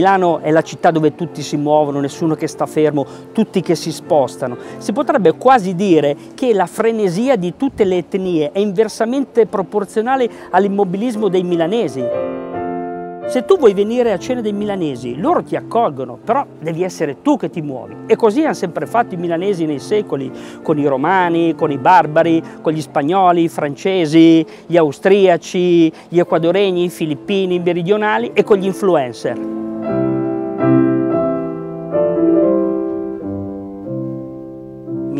Milano è la città dove tutti si muovono, nessuno che sta fermo, tutti che si spostano. Si potrebbe quasi dire che la frenesia di tutte le etnie è inversamente proporzionale all'immobilismo dei milanesi. Se tu vuoi venire a cena dei milanesi, loro ti accolgono, però devi essere tu che ti muovi. E così hanno sempre fatto i milanesi nei secoli, con i romani, con i barbari, con gli spagnoli, i francesi, gli austriaci, gli equadoregni, i filippini, i meridionali e con gli influencer.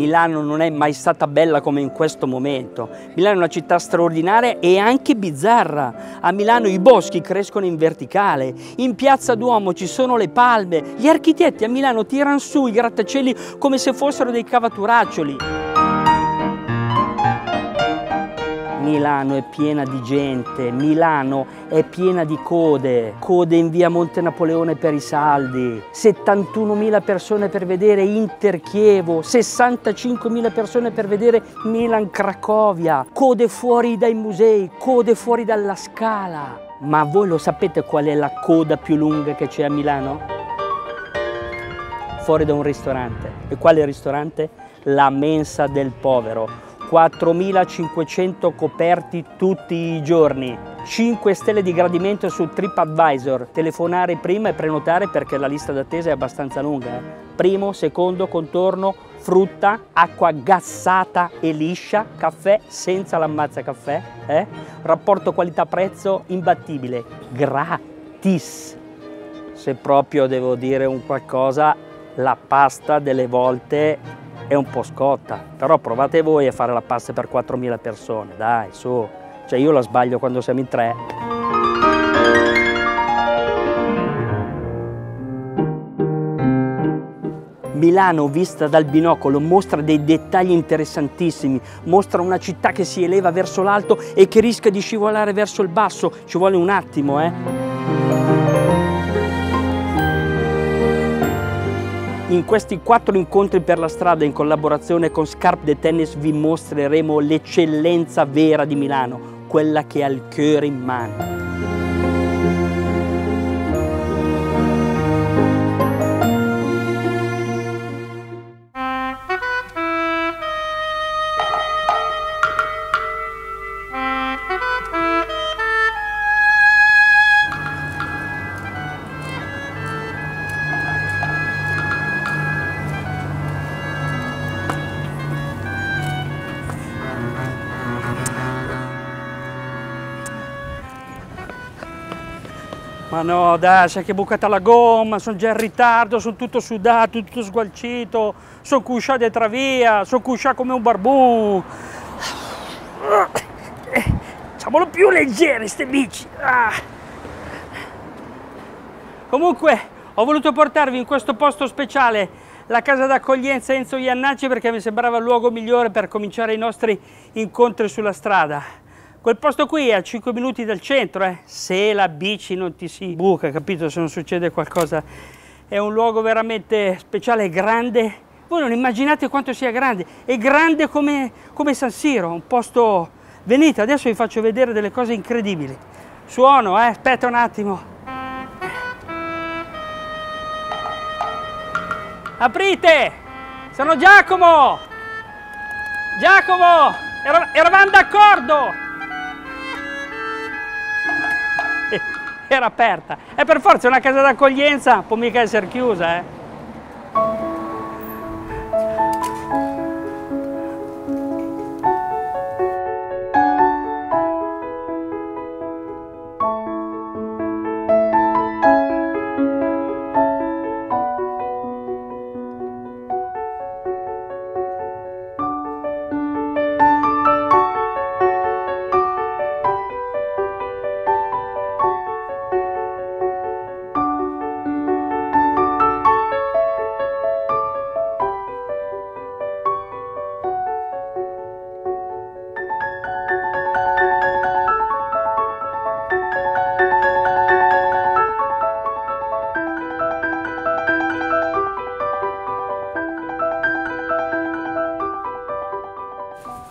Milano non è mai stata bella come in questo momento. Milano è una città straordinaria e anche bizzarra. A Milano i boschi crescono in verticale, in piazza Duomo ci sono le palme, gli architetti a Milano tirano su i grattacieli come se fossero dei cavaturaccioli. Milano è piena di gente, Milano è piena di code, code in via Monte Napoleone per i saldi, 71.000 persone per vedere Inter-Chievo, 65.000 persone per vedere Milan-Cracovia, code fuori dai musei, code fuori dalla scala. Ma voi lo sapete qual è la coda più lunga che c'è a Milano? Fuori da un ristorante. E quale ristorante? La mensa del povero 4.500 coperti tutti i giorni, 5 stelle di gradimento su TripAdvisor, telefonare prima e prenotare perché la lista d'attesa è abbastanza lunga. Eh? Primo, secondo, contorno, frutta, acqua gassata e liscia, caffè senza l'ammazza caffè, eh? rapporto qualità-prezzo imbattibile, gratis. Se proprio devo dire un qualcosa, la pasta delle volte è un po' scotta, però provate voi a fare la pasta per 4.000 persone, dai, su. Cioè io la sbaglio quando siamo in tre. Milano vista dal binocolo mostra dei dettagli interessantissimi, mostra una città che si eleva verso l'alto e che rischia di scivolare verso il basso, ci vuole un attimo, eh. In questi quattro incontri per la strada in collaborazione con Scarp de Tennis vi mostreremo l'eccellenza vera di Milano, quella che ha il cuore in mano. Ma no, dai, sai che bucata la gomma, sono già in ritardo, sono tutto sudato, tutto sgualcito, sono cusciato dietro via, sono cusciato come un barbù. Facciamolo più leggere, ste bici. Ah. Comunque, ho voluto portarvi in questo posto speciale la casa d'accoglienza Enzo Iannacci perché mi sembrava il luogo migliore per cominciare i nostri incontri sulla strada. Quel posto qui è a 5 minuti dal centro, eh. se la bici non ti si buca, capito? Se non succede qualcosa. È un luogo veramente speciale, grande. Voi non immaginate quanto sia grande. È grande come, come San Siro, un posto... Venite, adesso vi faccio vedere delle cose incredibili. Suono, eh? aspetta un attimo. Aprite! Sono Giacomo! Giacomo! Eravamo d'accordo! Era aperta. E per forza una casa d'accoglienza può mica essere chiusa, eh.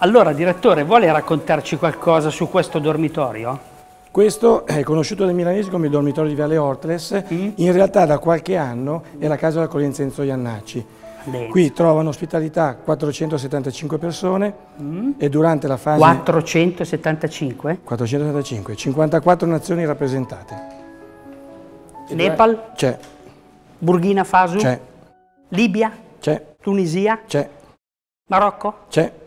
Allora, direttore, vuole raccontarci qualcosa su questo dormitorio? Questo è conosciuto dai milanesi come il dormitorio di Viale Ortles, mm. in realtà da qualche anno è la casa dell'accoglienza Enzo Iannacci. Qui trovano ospitalità 475 persone mm. e durante la fase... 475? 475, 54 nazioni rappresentate. Nepal? C'è. Burkina Faso? C'è. Libia? C'è. Tunisia? C'è. Marocco? C'è.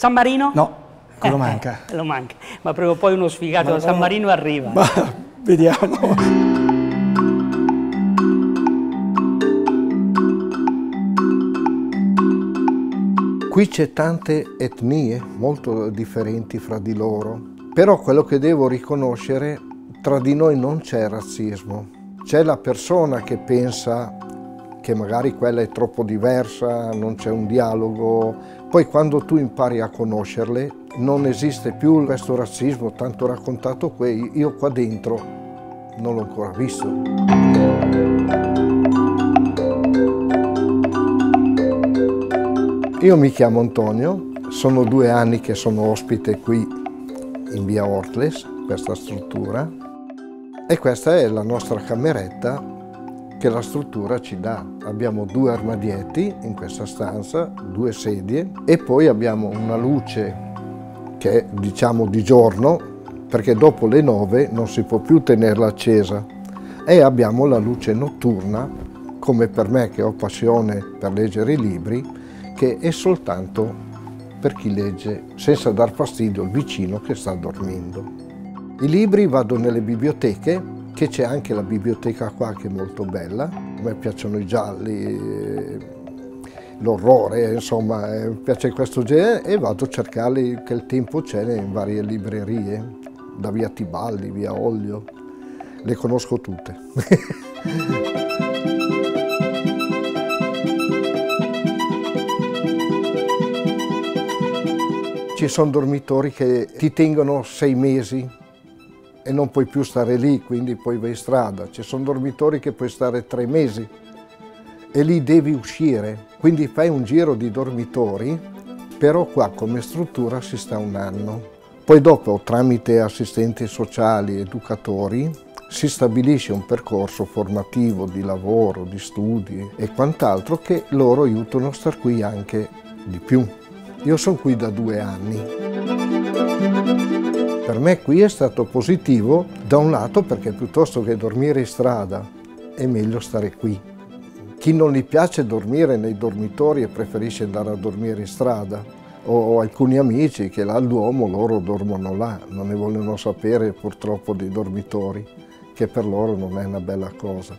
San Marino? No, quello eh, manca. Eh, lo manca. Ma prima o poi uno sfigato Ma da San Marino arriva. Ma vediamo. Qui c'è tante etnie molto differenti fra di loro, però quello che devo riconoscere, tra di noi non c'è razzismo. C'è la persona che pensa che magari quella è troppo diversa, non c'è un dialogo, poi quando tu impari a conoscerle non esiste più questo razzismo tanto raccontato qui, io qua dentro non l'ho ancora visto. Io mi chiamo Antonio, sono due anni che sono ospite qui in via Ortles, questa struttura, e questa è la nostra cameretta che la struttura ci dà. Abbiamo due armadietti in questa stanza, due sedie e poi abbiamo una luce che è diciamo di giorno perché dopo le nove non si può più tenerla accesa e abbiamo la luce notturna come per me che ho passione per leggere i libri che è soltanto per chi legge senza dar fastidio al vicino che sta dormendo. I libri vado nelle biblioteche, che c'è anche la biblioteca qua che è molto bella, a me piacciono i gialli, l'orrore, insomma, eh, mi piace questo genere e vado a cercarli che il tempo c'è in varie librerie, da via Tibaldi, via Olio, le conosco tutte. Ci sono dormitori che ti tengono sei mesi e non puoi più stare lì, quindi poi vai in strada. Ci sono dormitori che puoi stare tre mesi e lì devi uscire. Quindi fai un giro di dormitori, però qua come struttura si sta un anno. Poi dopo, tramite assistenti sociali, educatori, si stabilisce un percorso formativo di lavoro, di studi e quant'altro che loro aiutano a star qui anche di più. Io sono qui da due anni. Per me qui è stato positivo da un lato perché piuttosto che dormire in strada è meglio stare qui. Chi non gli piace dormire nei dormitori e preferisce andare a dormire in strada, ho alcuni amici che là al Duomo loro dormono là, non ne vogliono sapere purtroppo dei dormitori, che per loro non è una bella cosa.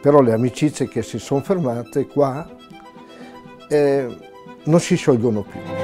Però le amicizie che si sono fermate qua eh, non si sciolgono più.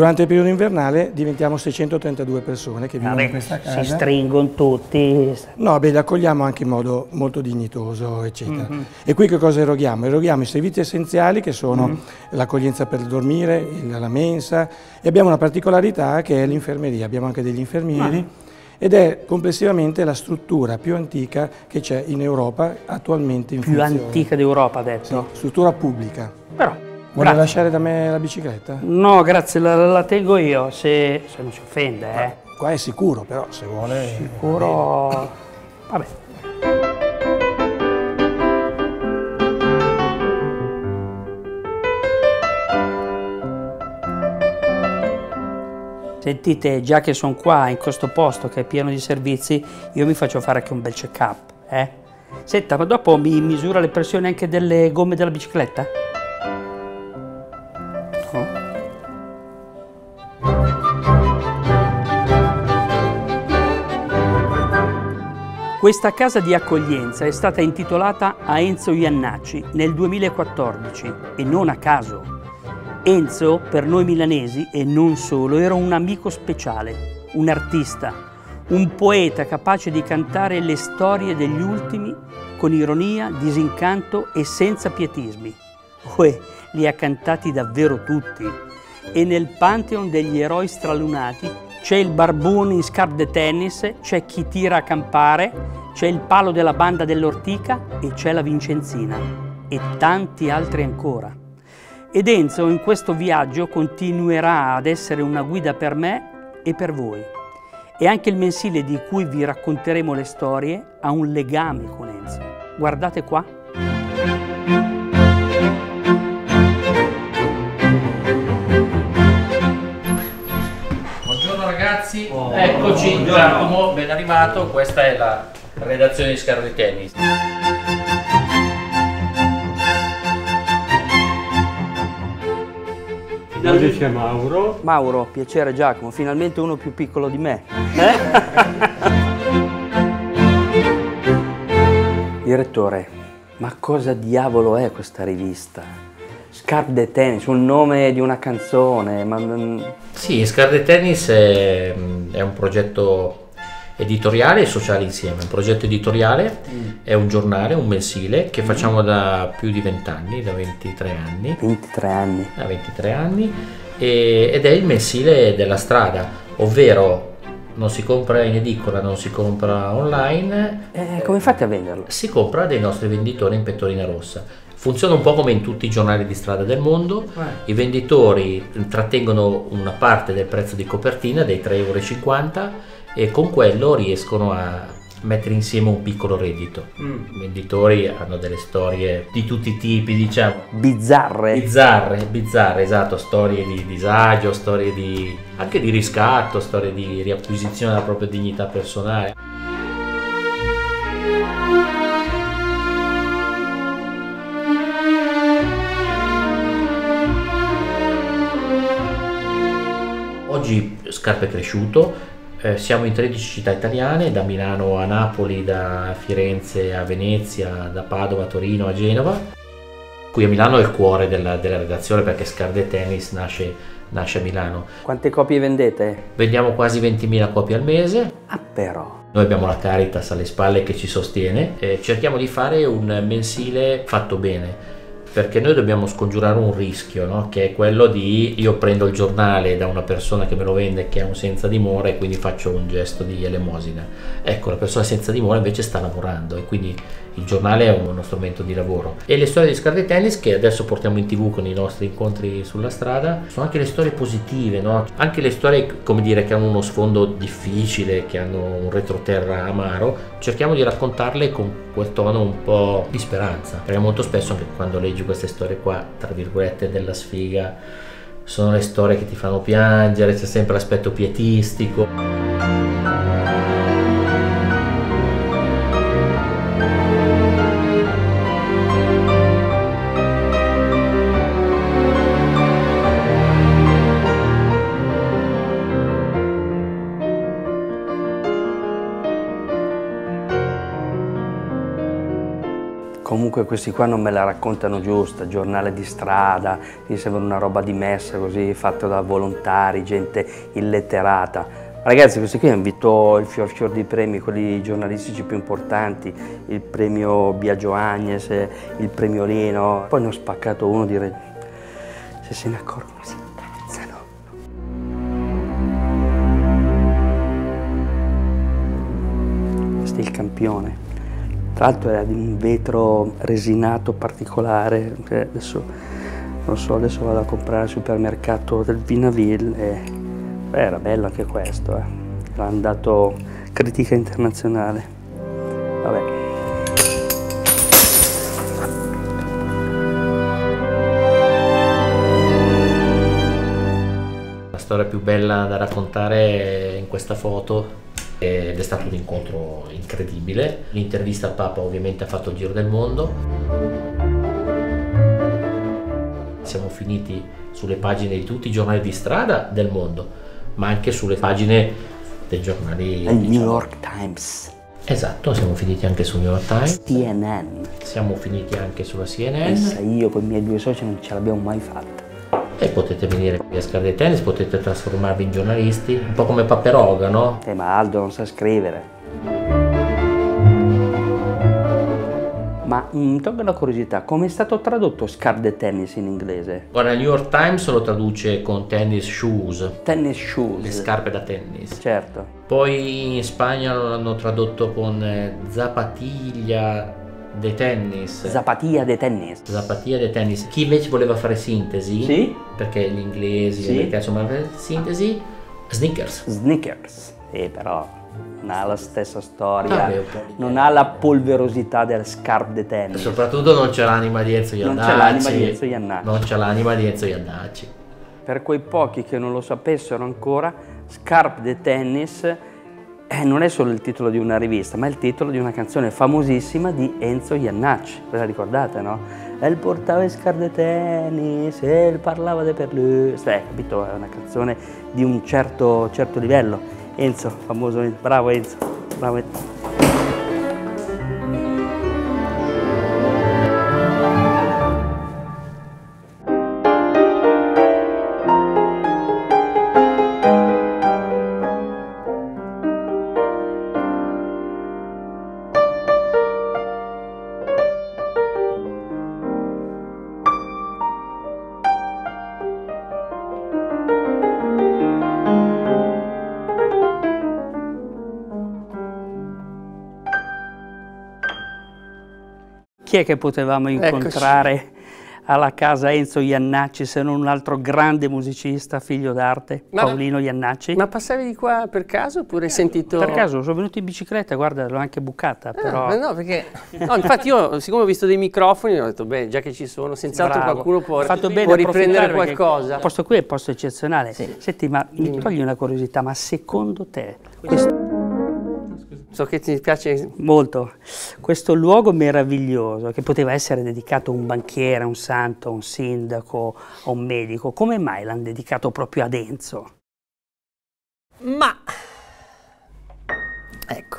Durante il periodo invernale diventiamo 632 persone che vivono Vabbè, in questa casa. Si stringono tutti. No, beh, li accogliamo anche in modo molto dignitoso, eccetera. Mm -hmm. E qui che cosa eroghiamo? Eroghiamo i servizi essenziali che sono mm -hmm. l'accoglienza per dormire, la mensa e abbiamo una particolarità che è l'infermeria, abbiamo anche degli infermieri. Ah. Ed è complessivamente la struttura più antica che c'è in Europa attualmente in più funzione. Più antica d'Europa, ha detto? Sì, struttura pubblica. Però Vuole lasciare da me la bicicletta? No, grazie, la, la tengo io, se, se, non si offende. Eh. Qua è sicuro, però, se vuole... Sicuro... Vabbè. Sentite, già che sono qua in questo posto che è pieno di servizi, io mi faccio fare anche un bel check-up, eh? Senta, ma dopo mi misura le pressioni anche delle gomme della bicicletta? Questa casa di accoglienza è stata intitolata a Enzo Iannacci nel 2014 e non a caso. Enzo, per noi milanesi e non solo, era un amico speciale, un artista, un poeta capace di cantare le storie degli ultimi con ironia, disincanto e senza pietismi. Uè, li ha cantati davvero tutti e nel pantheon degli eroi stralunati c'è il barbone in scarpe de tennis, c'è chi tira a campare, c'è il palo della banda dell'ortica e c'è la Vincenzina e tanti altri ancora. Ed Enzo in questo viaggio continuerà ad essere una guida per me e per voi. E anche il mensile di cui vi racconteremo le storie ha un legame con Enzo. Guardate qua. Eccoci, buongiorno. Giacomo, ben arrivato, questa è la redazione di Scarpe Tennis. Dove c'è Mauro? Mauro, piacere Giacomo, finalmente uno più piccolo di me. Eh? Direttore, ma cosa diavolo è questa rivista? Scarpe de Tennis, un nome di una canzone, ma... Sì, Scarpe de Tennis è, è un progetto editoriale e sociale insieme. Un progetto editoriale mm. è un giornale, un mensile che facciamo da più di 20 anni, da 23 anni. 23 anni. Da 23 anni e, ed è il mensile della strada, ovvero non si compra in edicola, non si compra online. Eh, come fate a venderlo? Si compra dai nostri venditori in pettorina rossa. Funziona un po' come in tutti i giornali di strada del mondo, eh. i venditori trattengono una parte del prezzo di copertina dei 3,50 euro e con quello riescono a mettere insieme un piccolo reddito. Mm. I venditori hanno delle storie di tutti i tipi, diciamo. Bizzarre. Bizzarre, bizzarre, esatto, storie di disagio, storie di anche di riscatto, storie di riacquisizione della propria dignità personale. Oggi Scarpe è cresciuto, eh, siamo in 13 città italiane, da Milano a Napoli, da Firenze a Venezia, da Padova a Torino a Genova. Qui a Milano è il cuore della, della redazione perché Scarde Tennis nasce, nasce, a Milano. Quante copie vendete? Vendiamo quasi 20.000 copie al mese. Ah però! Noi abbiamo la Caritas alle spalle che ci sostiene e cerchiamo di fare un mensile fatto bene perché noi dobbiamo scongiurare un rischio, no? che è quello di io prendo il giornale da una persona che me lo vende che è un senza dimora e quindi faccio un gesto di elemosina. Ecco, la persona senza dimora invece sta lavorando e quindi il giornale è uno strumento di lavoro. E le storie di Scarlet Tennis che adesso portiamo in tv con i nostri incontri sulla strada sono anche le storie positive, no? anche le storie come dire che hanno uno sfondo difficile, che hanno un retroterra amaro, cerchiamo di raccontarle con quel tono un po' di speranza, perché molto spesso anche quando leggi queste storie qua, tra virgolette, della sfiga, sono le storie che ti fanno piangere, c'è sempre l'aspetto pietistico. Comunque questi qua non me la raccontano giusta, giornale di strada, mi sembra una roba di messa così, fatto da volontari, gente illetterata. Ragazzi, questi qui hanno vinto il fior fior di premi, quelli giornalistici più importanti, il premio Biagio Agnes, il premio Lino, poi ne ho spaccato uno dire se se ne accorgono si incazzano. Questo è il campione. Tra l'altro era di un vetro resinato particolare, adesso non so, adesso vado a comprare al supermercato del Vinaville e beh, era bello anche questo, eh. era andato critica internazionale. Vabbè. La storia più bella da raccontare in questa foto ed è stato un incontro incredibile. L'intervista al Papa ovviamente ha fatto il giro del mondo. Siamo finiti sulle pagine di tutti i giornali di strada del mondo, ma anche sulle pagine dei giornali... Il New York Times. Esatto, siamo finiti anche sul New York Times. CNN. Siamo finiti anche sulla CNN. Pensa io con i miei due soci non ce l'abbiamo mai fatta e potete venire qui a Scarlet Tennis, potete trasformarvi in giornalisti, un po' come Paperoga, no? Eh, ma Aldo non sa scrivere. Ma mm, tolgo una curiosità, come è stato tradotto Scarf de Tennis in inglese? Ora il New York Times lo traduce con tennis shoes, Tennis shoes. le scarpe da tennis. Certo. Poi in Spagna lo hanno tradotto con eh, zapatiglia de tennis. Zapatia de tennis. Zapatiglia de tennis. Chi invece voleva fare sintesi, Sì? perché gli inglesi, Sì. gli fare sintesi, sneakers. Sneakers. Sì, però non ha la stessa storia. Di- non ha la polverosità del scarf de tennis. Soprattutto non c'è l'anima di Enzo Non Iannacci. c'è l'anima di Enzo Iannacci. Non c'è l'anima di Enzo Iannacci. Per quei pochi che non lo sapessero ancora, Scarp de Tennis eh, non è solo il titolo di una rivista, ma è il titolo di una canzone famosissima di Enzo Iannacci. Ve la ricordate, no? El portava il scarp de tennis, el parlava de per lui. Cioè, capito? È una canzone di un certo, certo livello. Enzo, famoso, bravo Enzo, bravo Enzo. È che potevamo incontrare alla casa Enzo Iannacci se non un altro grande musicista, figlio d'arte, Paolino Iannacci? Ma passavi di qua per caso oppure hai sentito... Per caso sono venuto in bicicletta, guarda, l'ho anche bucata, Ah, però... no, perché... No, infatti io, siccome ho visto dei microfoni, ho detto, beh, già che ci sono, senz'altro qualcuno può, Hai fatto bene può riprendere qualcosa. Posto qui è un posto eccezionale. Senti, ma mi togli una curiosità, ma secondo te, questo, So che ti piace... molto, questo luogo meraviglioso che poteva essere dedicato a un banchiere, a un santo, a un sindaco, a un medico, come mai l'hanno dedicato proprio ad Enzo? Ma... Ecco,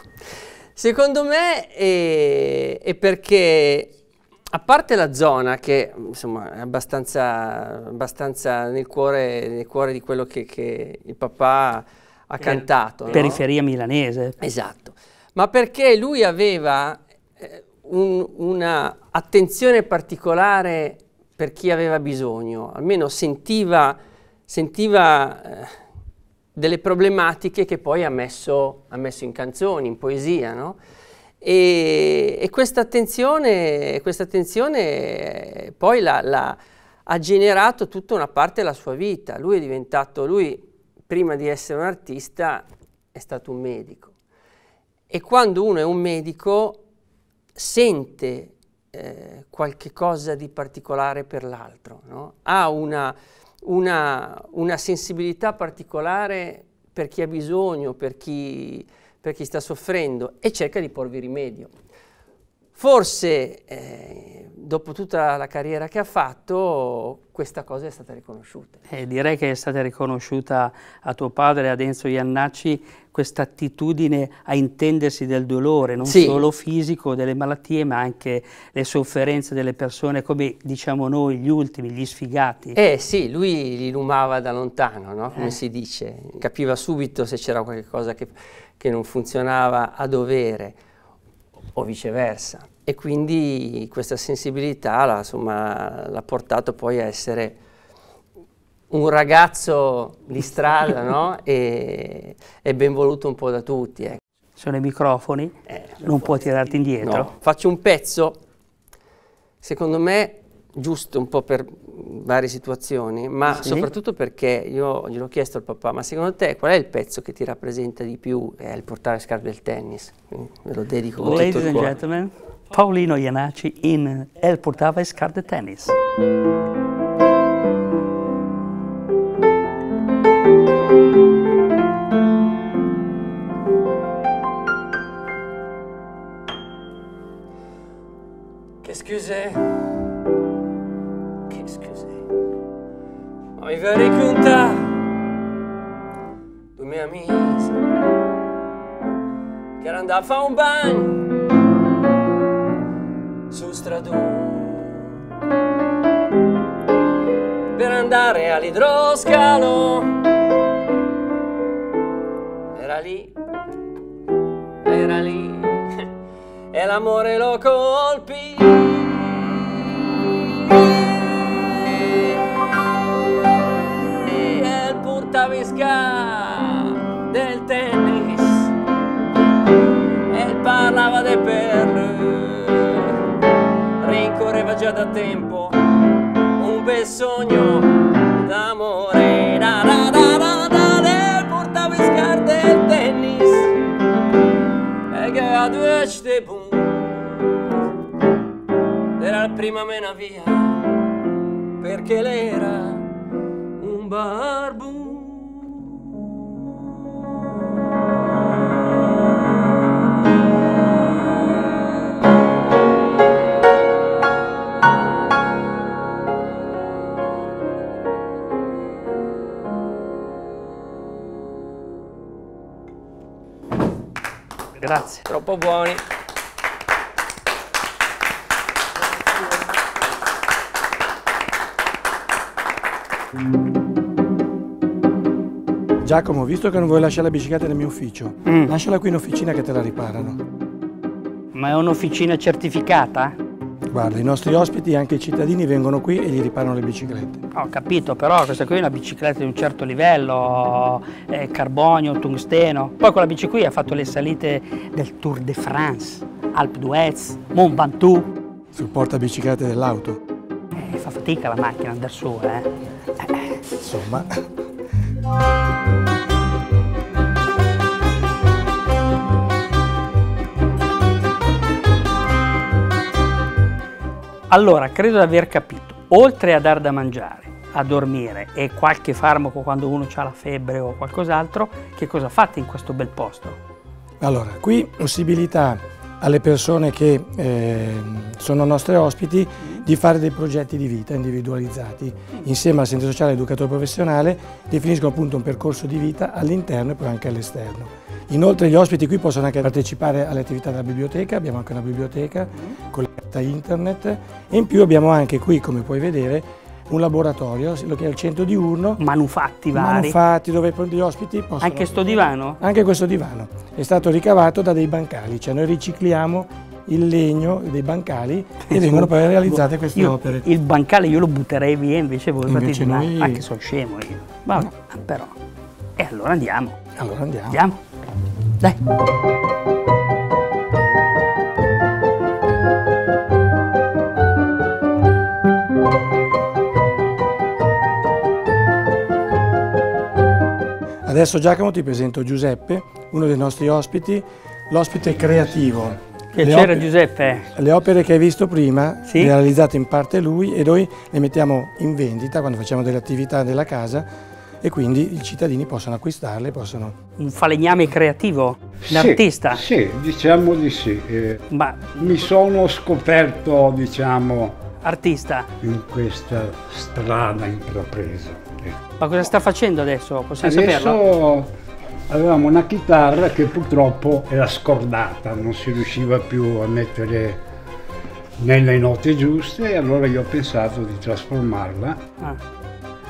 secondo me è, è perché, a parte la zona che insomma è abbastanza, abbastanza nel, cuore, nel cuore di quello che, che il papà ha cantato. no? Periferia milanese. Esatto, ma perché lui aveva eh, un- una attenzione particolare per chi aveva bisogno, almeno sentiva, sentiva eh, delle problematiche che poi ha messo, ha messo in canzoni, in poesia, no? E, e questa attenzione, questa attenzione eh, poi la- la- ha generato tutta una parte della sua vita. Lui è diventato, lui prima di essere un artista è stato un medico. E quando uno è un medico sente eh, qualche cosa di particolare per l'altro, no? ha una, una- una sensibilità particolare per chi ha bisogno, per chi, per chi sta soffrendo e cerca di porvi rimedio. Forse eh, dopo tutta la carriera che ha fatto questa cosa è stata riconosciuta. Eh, direi che è stata riconosciuta a tuo padre, ad Enzo Iannacci, questa attitudine a intendersi del dolore, non Sì. solo fisico, delle malattie, ma anche le sofferenze delle persone, come diciamo noi, gli ultimi, gli sfigati. Eh sì, lui li lumava da lontano, no? come Eh. si dice, capiva subito se c'era qualcosa che, che non funzionava a dovere o viceversa. E quindi questa sensibilità l'ha, insomma, l'ha portato poi a essere un ragazzo di strada no? e, e ben voluto un po' da tutti. ecco. Sono i microfoni, Eh, non puoi tirarti indietro. No, faccio un pezzo, secondo me giusto un po' per varie situazioni, ma Sì. soprattutto perché io gliel'ho chiesto al papà, ma secondo te qual è il pezzo che ti rappresenta di più? È il portare scarpe del tennis, quindi ve lo dedico Ladies and gentlemen, Paolino Iannacci in El Portava Scar de Tennis. Qu'est-ce que Mi vorrei raccontare due miei amici che erano andati a fare un bagno su stradone per andare all'idroscalo era lì era lì e l'amore lo colpì. Da tempo un bel sogno d'amore. Da, da, da, da, da, del portavisca del tennis e che a due ste era la prima mena via perché lei era un barbun Grazie. troppo buoni Giacomo, visto che non vuoi lasciare la bicicletta nel mio ufficio, Mm. lasciala qui in officina che te la riparano. Ma è un'officina certificata? Guarda, i nostri ospiti, anche i cittadini, vengono qui e gli riparano le biciclette. Ho capito, però questa qui è una bicicletta di un certo livello, è carbonio, tungsteno. Poi quella bici qui ha fatto le salite del Tour de France, Alpe d'Huez, Mont Ventoux. Sul portabiciclette dell'auto. Eh, fa fatica la macchina ad andare su, eh. Insomma, Allora, credo di aver capito. Oltre a dar da mangiare, a dormire e qualche farmaco quando uno ha la febbre o qualcos'altro, che cosa fate in questo bel posto? allora, qui possibilità alle persone che eh, sono nostre ospiti di fare dei progetti di vita individualizzati. Insieme al centro sociale educatore professionale definiscono appunto un percorso di vita all'interno e poi anche all'esterno. Inoltre gli ospiti qui possono anche partecipare alle attività della biblioteca, abbiamo anche una biblioteca collegata a internet e in più abbiamo anche qui, come puoi vedere, un laboratorio, lo che è il centro diurno, Manufatti vari. manufatti dove gli ospiti possono... Anche sto divano? Anche questo divano è stato ricavato da dei bancali, cioè noi ricicliamo il legno dei bancali e vengono poi realizzate queste Io opere. Il bancale io lo butterei via, invece voi fate Invece divano. noi- Anche sono scemo io. Vabbè, però. E allora andiamo. Allora andiamo. Andiamo. Dai. Adesso Giacomo ti presento Giuseppe, uno dei nostri ospiti, l'ospite creativo. Le Piacere opere- Giuseppe. Le opere che hai visto prima, Sì. le ha realizzate in parte lui e noi le mettiamo in vendita quando facciamo delle attività della casa e quindi i cittadini possono acquistarle, possono... Un falegname creativo, un Sì, artista. Sì, diciamo di sì. Eh, Ma mi sono scoperto, diciamo, artista, in questa strada intrapresa. Eh. ma cosa sta facendo adesso? Possiamo saperlo? Avevamo una chitarra che purtroppo era scordata, non si riusciva più a mettere nelle note giuste e allora io ho pensato di trasformarla. Ah.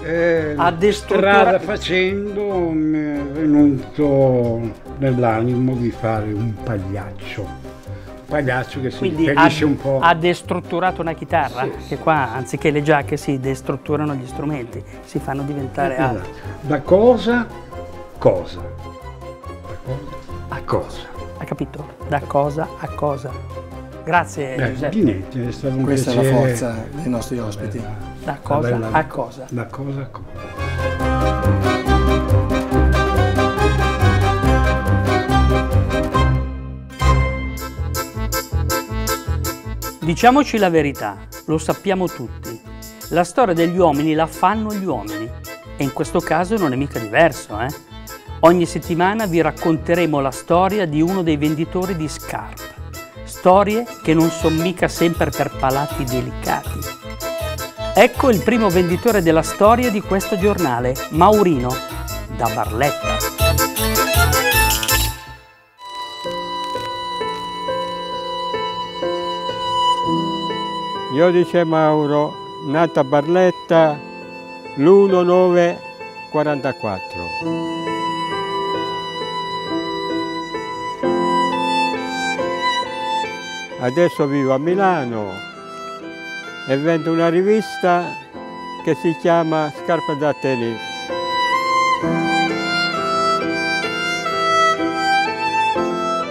E Ha destruttura- strada facendo mi è venuto nell'animo di fare un pagliaccio. Un pagliaccio che si Quindi ha, ferisce un po'. ha destrutturato una chitarra, Sì, che qua anziché le giacche si destrutturano gli strumenti, si fanno diventare Esatto. altro. Da cosa? Cosa? Da cosa? A cosa? Ha capito? Da cosa a cosa. Grazie Eh, Giuseppe. niente, è stato un Questa è la piacere. forza dei nostri ospiti. Da cosa Bella- a cosa. Da cosa a cosa. Diciamoci la verità, lo sappiamo tutti. La storia degli uomini la fanno gli uomini e in questo caso non è mica diverso. Eh? Ogni settimana vi racconteremo la storia di uno dei venditori di scarpe. Storie che non sono mica sempre per palati delicati. Ecco il primo venditore della storia di questo giornale, Maurino, da Barletta. Giudice Mauro, nata a Barletta l'1944. Adesso vivo a Milano e vendo una rivista che si chiama Scarpe da tennis.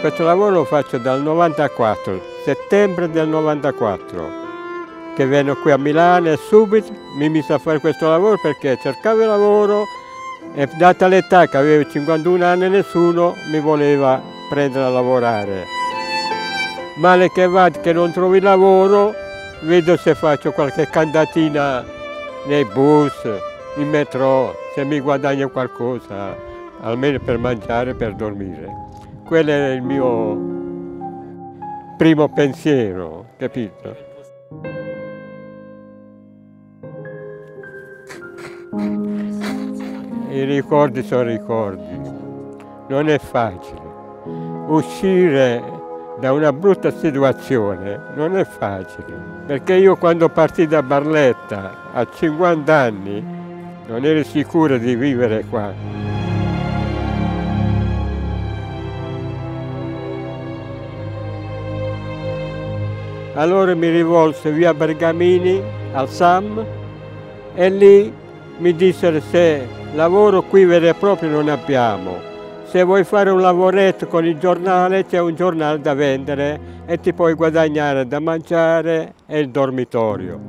Questo lavoro lo faccio dal 94, settembre del 94, che vengo qui a Milano e subito mi mise a fare questo lavoro perché cercavo lavoro e data l'età che avevo 51 anni nessuno mi voleva prendere a lavorare. Male che vada che non trovi lavoro, vedo se faccio qualche candatina nei bus, in metro, se mi guadagno qualcosa, almeno per mangiare e per dormire. Quello è il mio primo pensiero, capito? I ricordi sono ricordi, non è facile. Uscire da una brutta situazione non è facile, perché io quando partì da Barletta a 50 anni non ero sicuro di vivere qua. Allora mi rivolse via Bergamini al SAM e lì mi dissero se lavoro qui vero e proprio non abbiamo. Se vuoi fare un lavoretto con il giornale c'è un giornale da vendere e ti puoi guadagnare da mangiare e il dormitorio.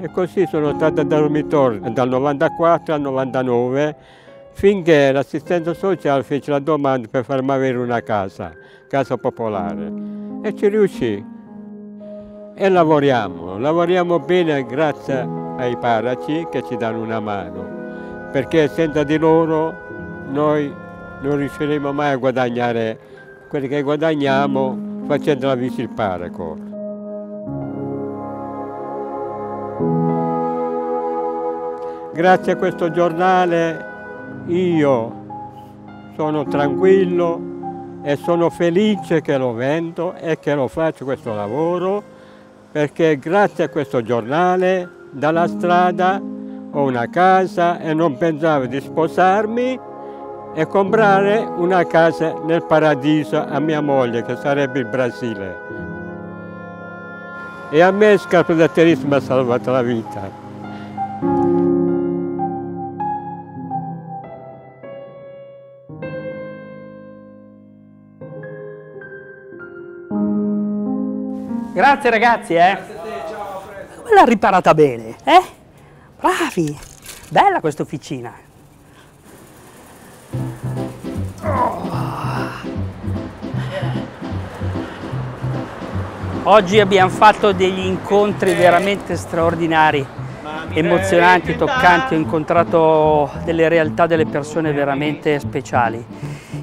E così sono stato al dormitorio dal 94 al 99 finché l'assistenza sociale fece la domanda per farmi avere una casa, casa popolare. E ci riuscì. E lavoriamo, lavoriamo bene grazie ai paraci che ci danno una mano, perché senza di loro noi non riusciremo mai a guadagnare quello che guadagniamo facendo la visita il paraco. Grazie a questo giornale io sono tranquillo e sono felice che lo vendo e che lo faccio questo lavoro perché grazie a questo giornale dalla strada ho una casa e non pensavo di sposarmi e comprare una casa nel paradiso a mia moglie che sarebbe il Brasile. E a me il scarpe da tennis mi ha salvato la vita. Grazie ragazzi, eh. Come l'ha riparata bene, eh? Bravi. Bella questa officina. Oggi abbiamo fatto degli incontri veramente straordinari, emozionanti, toccanti, ho incontrato delle realtà, delle persone veramente speciali.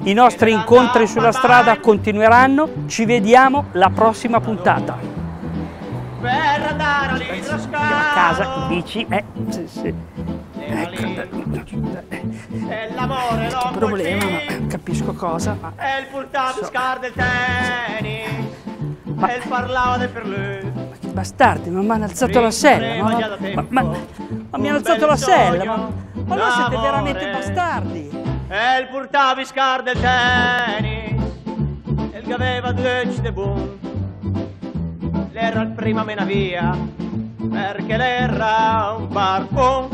I nostri incontri sulla strada continueranno, ci vediamo la prossima puntata. Per andare A casa, in bici, eh, sì, sì. Ecco. E l'amore Che lo problema, ma capisco cosa. E il portato scar del tennis Ma- E Che bastardi, ma mi hanno alzato la sella. Ma, ma, ma- ma mi hanno alzato la sella. Ma, ma voi siete veramente bastardi. E il portavi scar del tennis E il che aveva due de buon L'era il prima mena via Perché l'era un parfum